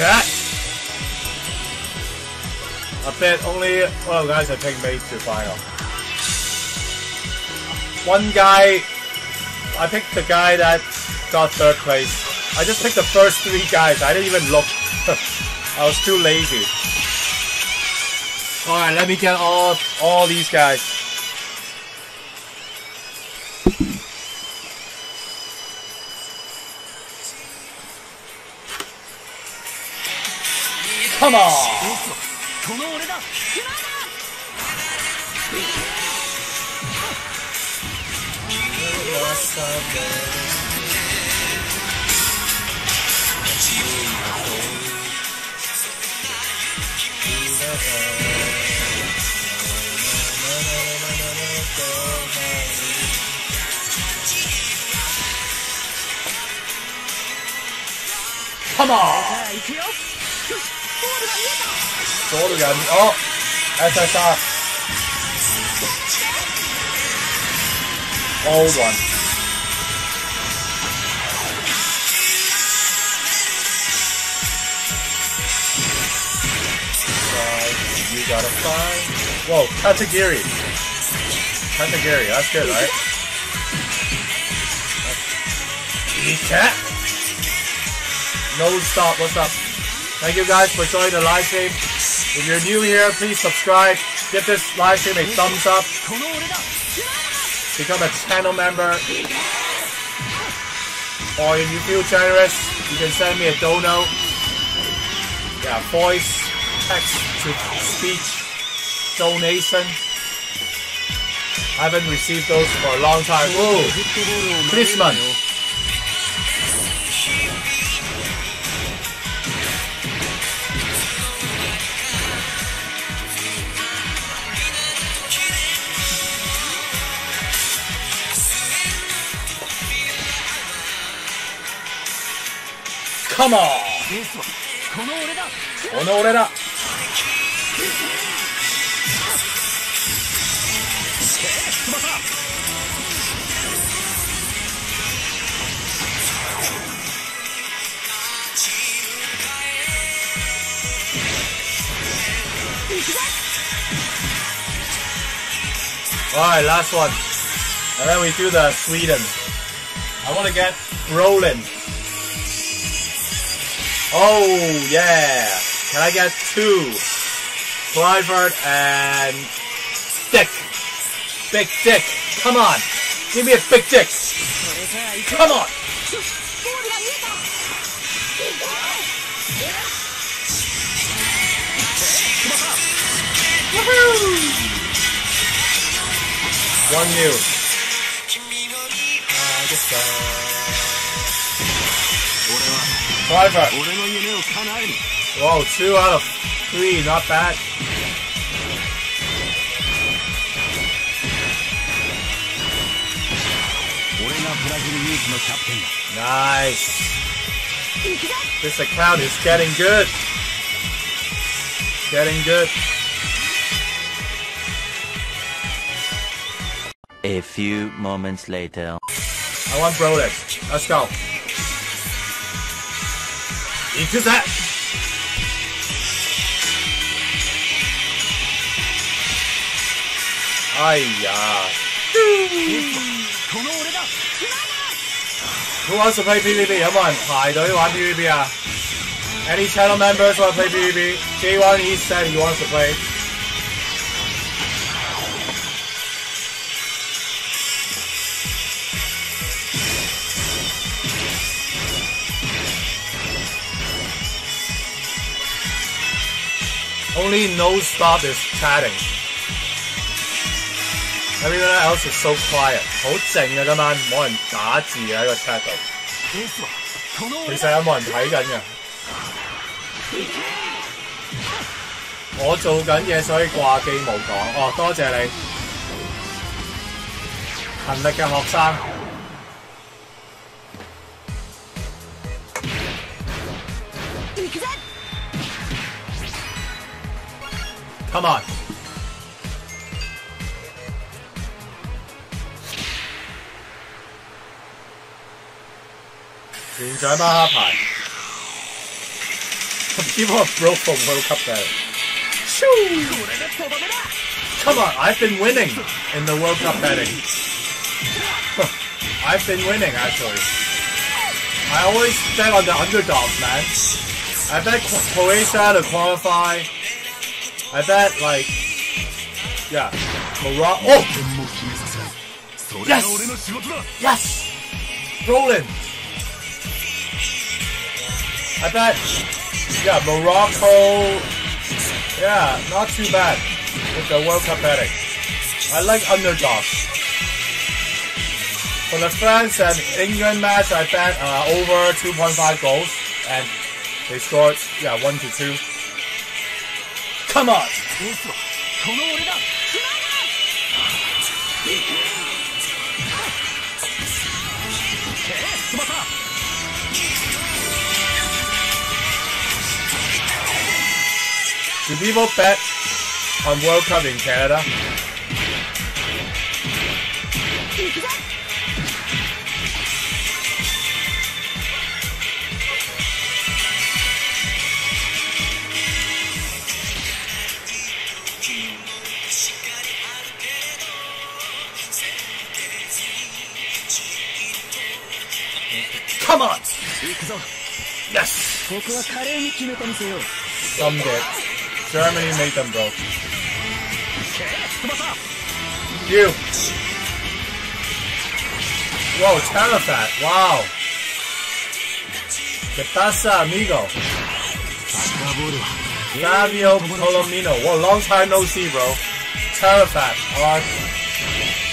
cat. A bit only. Well, guys, I picked mate to final. One guy. I picked the guy that got third place. I just picked the first three guys. I didn't even look. I was too lazy. All right, let me get all all these guys. Come on! Come on! 行く よゴールが見えたゴールがお SSR Old one Right, you gotta find Whoa, Katagiri Katagiri, that's good, right? cat No stop, what's up? Thank you guys for joining the live stream. If you're new here, please subscribe. Give this live stream a thumbs up. Become a channel member. Or if you feel generous, you can send me a dono. Yeah, voice, text to speech, donation. I haven't received those for a long time. Ooh. トボールを Chrisman. Come on! レースはこの俺だこの俺だAlright, last one. And then we do the Sweden. I want to get rolling. Oh, yeah. Can I get two? Clivert and Dick. Big Dick. Come on. Give me a big dick. Come on. One new. Uh, uh, Five out. Whoa, two out of three, not bad. Nice. This account is getting good. Getting good. A few moments later. I want Broly. Let's go. Into that. Hiya. この俺だ Who wants to play PvP? 有冇人排隊玩 PvP 啊？Any channel members want to play PvP? J1 he said he wants to play. Only no stop is chatting. Everyone else is so quiet. 好靜啊，今晚冇人打字啊喺個 chat 度。レースはこの其俺だ實有冇人睇緊嘅？我做緊嘢，所以掛機冇講。哦，多謝你，勤力嘅學生。行くぜ Come on！连奖巴哈牌。 People are broke from World Cup betting. Come on, I've been winning in the World Cup betting. I've been winning actually. I always bet on the underdogs, man. I bet Croatia to qualify. I bet like, yeah, Morocco. Oh, yes, yes, Roland. I bet, yeah, Morocco. Yeah, not too bad with the World Cup betting. I like underdogs. For the France and England match, I bet uh, over 2.5 goals, and they scored, yeah, 1 to 2. Come on! Did you bet on World Cup in Canada? Come on! Yes! Come did. Germany made them, bro. You! Whoa, Terrafat, wow! ¿Qué pasa, amigo? Fabio Colomino. Whoa, long time no see, bro. Terrafat, our,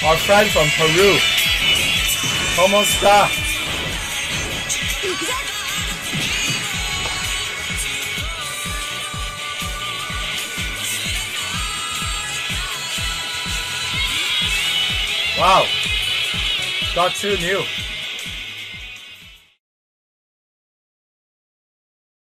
our friend from Peru. ¿Cómo está? Wow. Got two new.